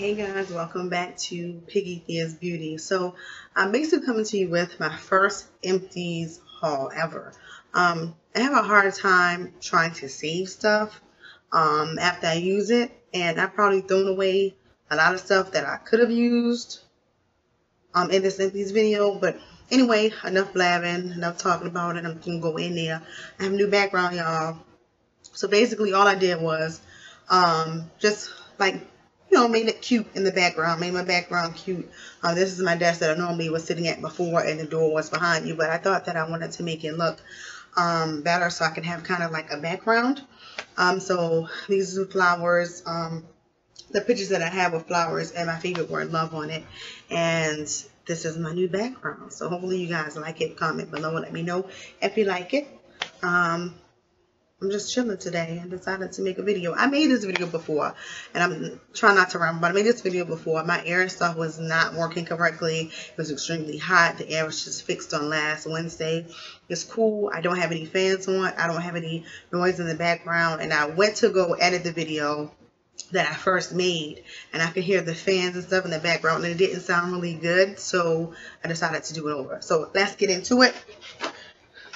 Hey guys, welcome back to Piggy Thea's Beauty. So I'm basically coming to you with my first empties haul ever. Um, I have a hard time trying to save stuff um, after I use it and I've probably thrown away a lot of stuff that I could have used um, in this empties video but anyway enough blabbing enough talking about it I'm gonna go in there I have a new background y'all so basically all I did was um, just like you know, made it cute in the background, made my background cute. Uh, this is my desk that I normally was sitting at before and the door was behind you, but I thought that I wanted to make it look um, better so I can have kind of like a background. Um, so these are flowers, um, the pictures that I have with flowers and my favorite word love on it. And this is my new background. So hopefully you guys like it. Comment below. and Let me know if you like it. Um, I'm just chilling today and decided to make a video. I made this video before and I'm trying not to remember, but I made this video before. My air stuff was not working correctly. It was extremely hot. The air was just fixed on last Wednesday. It's cool. I don't have any fans on. I don't have any noise in the background. And I went to go edit the video that I first made and I could hear the fans and stuff in the background and it didn't sound really good. So I decided to do it over. So let's get into it.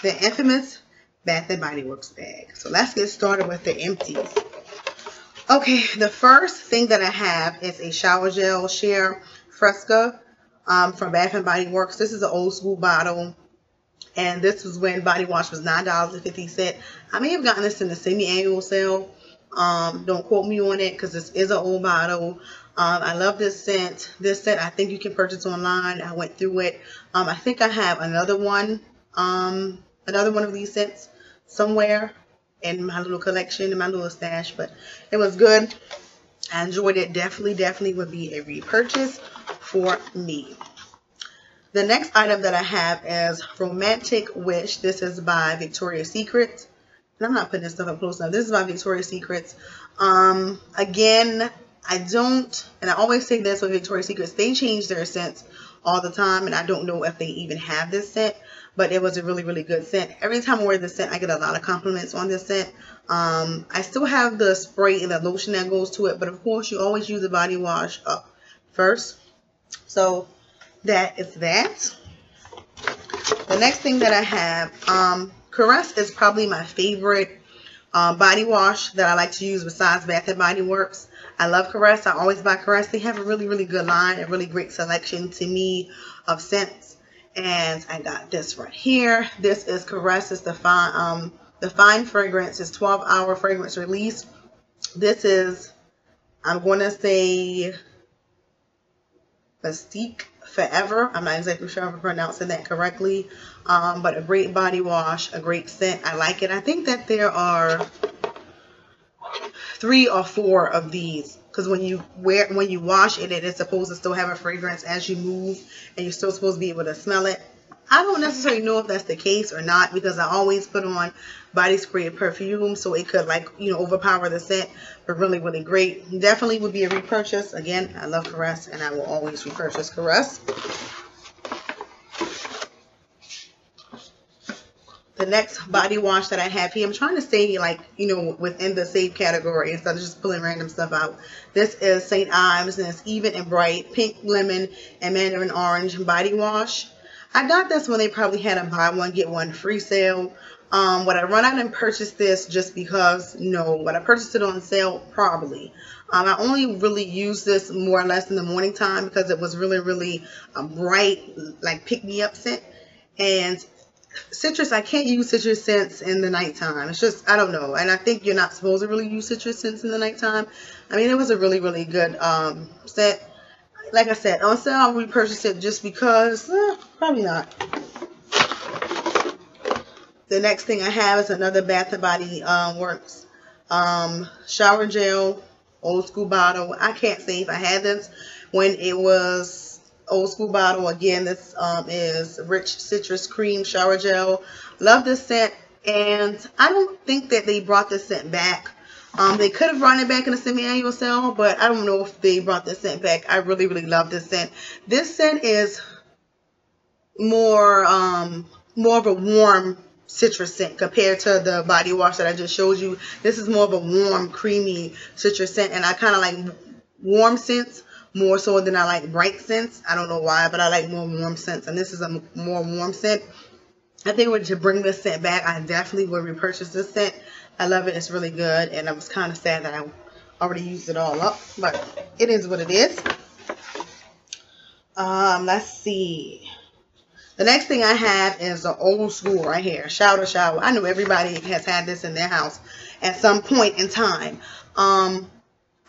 The infamous Bath and Body Works bag. So let's get started with the empties. Okay, the first thing that I have is a shower gel Sheer Freesia um, from Bath and Body Works. This is an old school bottle. And this was when body wash was $9.50. I may have gotten this in the semi-annual sale. Um, don't quote me on it because this is an old bottle. Um, I love this scent. This scent I think you can purchase online. I went through it. Um, I think I have another one, um, another one of these scents somewhere in my little collection, in my little stash, but it was good. I enjoyed it. Definitely, definitely would be a repurchase for me. The next item that I have is Romantic Wish. This is by Victoria's Secret. And I'm not putting this stuff up close enough. This is by Victoria's Secrets. Um, again, I don't, and I always say this with Victoria's Secrets, they change their scents all the time, and I don't know if they even have this scent but it was a really, really good scent. Every time I wear this scent, I get a lot of compliments on this scent. Um, I still have the spray and the lotion that goes to it, but of course, you always use the body wash up first. So that is that. The next thing that I have, um, Caress is probably my favorite uh, body wash that I like to use besides Bath and Body Works. I love Caress. I always buy Caress. They have a really, really good line, a really great selection to me of scents and I got this right here. This is Caresses the fine, um, the fine fragrance. It's 12 hour fragrance release. This is, I'm going to say, Mystique Forever. I'm not exactly sure if I'm pronouncing that correctly, um, but a great body wash, a great scent. I like it. I think that there are three or four of these because when you wear when you wash it it is supposed to still have a fragrance as you move and you're still supposed to be able to smell it. I don't necessarily know if that's the case or not because I always put on body spray perfume so it could like you know overpower the scent but really really great. Definitely would be a repurchase. Again I love Caress and I will always repurchase Caress the next body wash that I have here, I'm trying to stay like, you know, within the safe category instead of just pulling random stuff out. This is St. Ives and it's even and bright pink lemon and mandarin orange body wash. I got this when they probably had a buy one get one free sale. Um, would I run out and purchase this just because? No. Would I purchase it on sale? Probably. Um, I only really use this more or less in the morning time because it was really, really a bright, like pick me up scent. And citrus, I can't use citrus scents in the nighttime. It's just, I don't know. And I think you're not supposed to really use citrus scents in the nighttime. I mean, it was a really, really good um, scent. Like I said, on sale, I'll repurchase it just because, eh, probably not. The next thing I have is another Bath & Body um, Works um, shower gel, old school bottle. I can't say if I had this when it was old school bottle. Again, this um, is Rich Citrus Cream Shower Gel. Love this scent. And I don't think that they brought this scent back. Um, they could have brought it back in a semi-annual sale, but I don't know if they brought this scent back. I really, really love this scent. This scent is more, um, more of a warm citrus scent compared to the body wash that I just showed you. This is more of a warm, creamy citrus scent, and I kind of like warm scents more so than I like bright scents. I don't know why, but I like more warm scents, and this is a more warm scent. I think when to bring this scent back, I definitely would repurchase this scent. I love it. It's really good, and I was kind of sad that I already used it all up, but it is what it is. Um, let's see. The next thing I have is the old school right here, shower shower. I know everybody has had this in their house at some point in time. Um,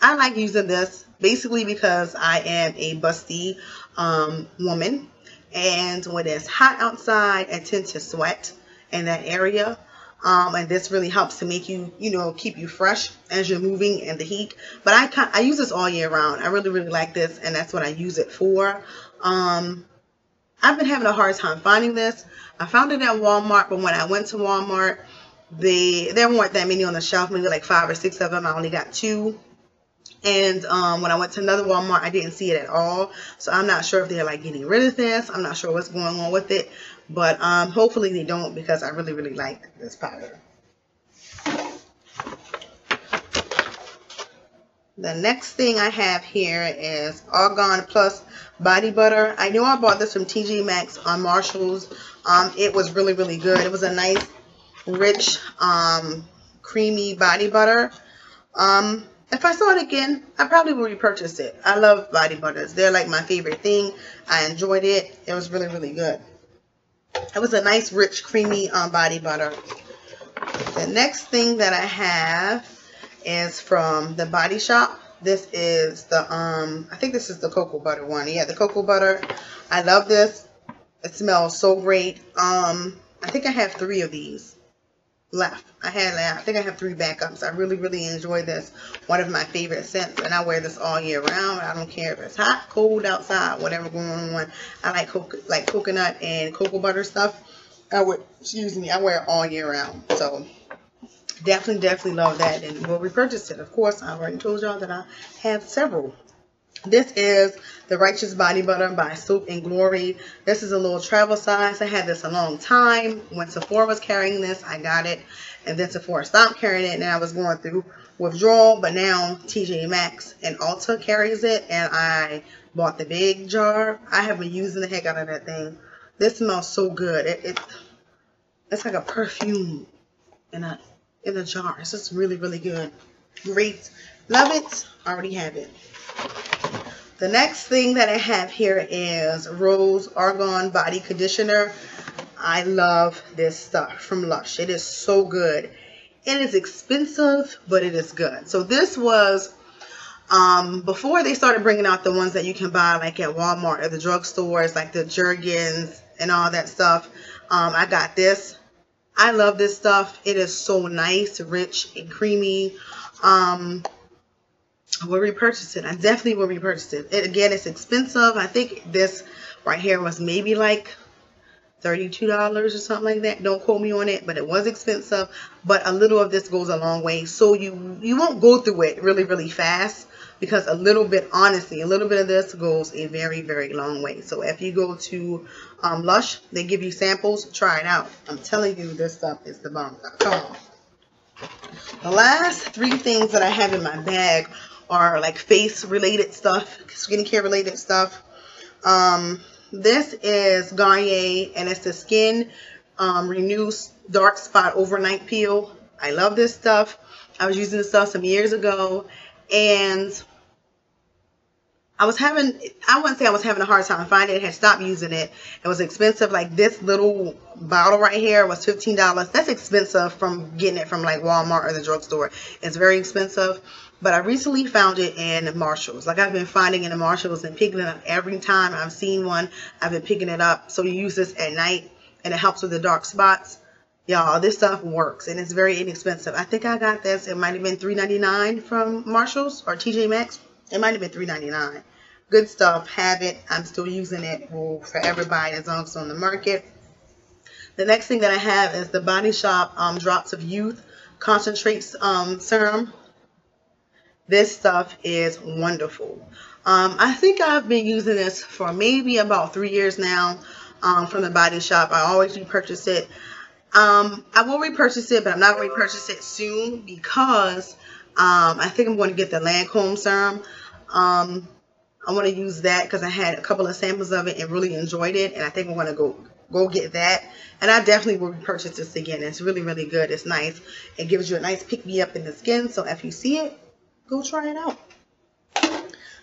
I like using this basically because I am a busty um, woman. And when it's hot outside, I tend to sweat in that area. Um, and this really helps to make you, you know, keep you fresh as you're moving in the heat. But I, I use this all year round. I really, really like this, and that's what I use it for. Um, I've been having a hard time finding this. I found it at Walmart, but when I went to Walmart, they there weren't that many on the shelf, maybe like five or six of them. I only got two. And um, when I went to another Walmart, I didn't see it at all. So I'm not sure if they're like getting rid of this. I'm not sure what's going on with it. But um, hopefully they don't because I really, really like this powder. The next thing I have here is Argan Plus Body Butter. I know I bought this from TJ Maxx on Marshalls. Um, it was really, really good. It was a nice, rich, um, creamy body butter. Um, if I saw it again, I probably would repurchase it. I love body butters. They're like my favorite thing. I enjoyed it. It was really, really good. It was a nice, rich, creamy um, body butter. The next thing that I have is from the Body Shop. This is the, um, I think this is the cocoa butter one. Yeah, the cocoa butter. I love this. It smells so great. Um, I think I have three of these left. I had, I think I have three backups. I really, really enjoy this. One of my favorite scents, and I wear this all year round. I don't care if it's hot, cold outside, whatever going on. I like like coconut and cocoa butter stuff. I would, excuse me, I wear it all year round. So definitely, definitely love that, and we'll repurchase it. Of course, I already told y'all that I have several. This is the Righteous Body Butter by Soap and Glory. This is a little travel size. I had this a long time. When Sephora was carrying this, I got it. And then Sephora stopped carrying it and I was going through withdrawal. But now TJ Maxx and Ulta carries it. And I bought the big jar. I have been using the heck out of that thing. This smells so good. It, it It's like a perfume in a, in a jar. It's just really, really good. Great. Love it. Already have it. The next thing that I have here is Rose Argan Body Conditioner. I love this stuff from Lush. It is so good. It is expensive, but it is good. So this was um, before they started bringing out the ones that you can buy like at Walmart or the drugstores, like the Jergens and all that stuff. Um, I got this. I love this stuff. It is so nice, rich, and creamy. Um, I will repurchase it. I definitely will repurchase it. Again, it's expensive. I think this right here was maybe like $32 or something like that. Don't quote me on it, but it was expensive. But a little of this goes a long way. So you, you won't go through it really, really fast because a little bit, honestly, a little bit of this goes a very, very long way. So if you go to um, Lush, they give you samples. Try it out. I'm telling you, this stuff is the bomb. Come on. The last three things that I have in my bag are like face related stuff, skincare related stuff. Um, this is Garnier and it's the Skin um, Renew Dark Spot Overnight Peel. I love this stuff. I was using this stuff some years ago and I was having, I wouldn't say I was having a hard time finding it. Had stopped using it. It was expensive. Like this little bottle right here was $15. That's expensive from getting it from like Walmart or the drugstore. It's very expensive. But I recently found it in Marshalls. Like I've been finding it in Marshalls and picking it up every time I've seen one. I've been picking it up. So you use this at night and it helps with the dark spots. Y'all, this stuff works and it's very inexpensive. I think I got this. It might have been $3.99 from Marshalls or TJ Maxx. It might have been $3.99. Good stuff. Have it. I'm still using it. Will forever buy it as long as it's on the market. The next thing that I have is the Body Shop um, Drops of Youth Concentrates um, Serum. This stuff is wonderful. Um, I think I've been using this for maybe about three years now um, from the Body Shop. I always repurchase it. Um, I will repurchase it, but I'm not going to repurchase it soon because um, I think I'm going to get the Lancome serum. Um, I want to use that because I had a couple of samples of it and really enjoyed it. And I think I'm going to go go get that. And I definitely will repurchase this again. It's really, really good. It's nice. It gives you a nice pick-me-up in the skin. So if you see it, go try it out.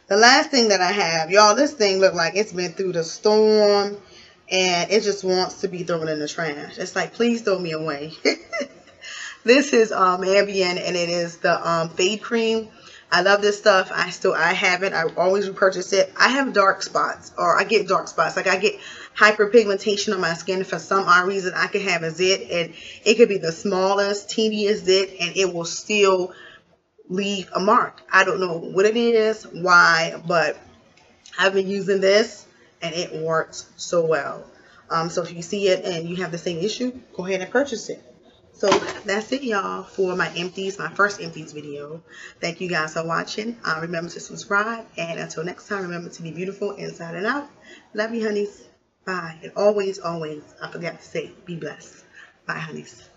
The last thing that I have, y'all, this thing look like it's been through the storm and it just wants to be thrown in the trash. It's like, please throw me away. this is um, Ambi and it is the um, Fade Cream. I love this stuff. I still, I have it. I always repurchase it. I have dark spots or I get dark spots. Like I get hyperpigmentation on my skin for some odd reason. I could have a zit and it could be the smallest, teeniest zit and it will still leave a mark. I don't know what it is, why, but I've been using this and it works so well. Um, so if you see it and you have the same issue, go ahead and purchase it. So that's it, y'all, for my empties, my first empties video. Thank you guys for watching. Uh, remember to subscribe. And until next time, remember to be beautiful inside and out. Love you, honeys. Bye. And always, always, I forgot to say, be blessed. Bye, honeys.